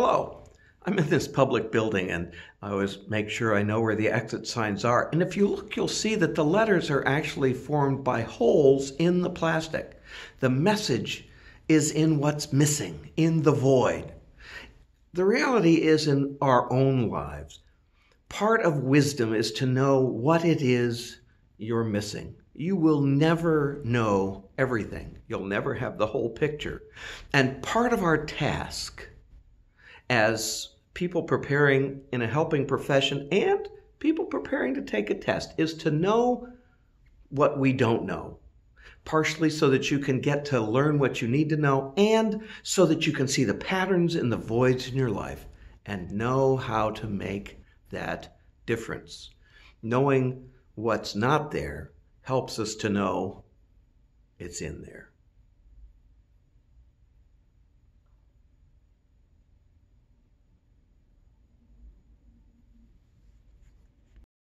Hello. I'm in this public building and I always make sure I know where the exit signs are. And if you look, you'll see that the letters are actually formed by holes in the plastic. The message is in what's missing, in the void. The reality is in our own lives. Part of wisdom is to know what it is you're missing. You will never know everything. You'll never have the whole picture. And part of our task as people preparing in a helping profession and people preparing to take a test is to know what we don't know. Partially so that you can get to learn what you need to know, and so that you can see the patterns and the voids in your life and know how to make that difference. Knowing what's not there helps us to know it's in there.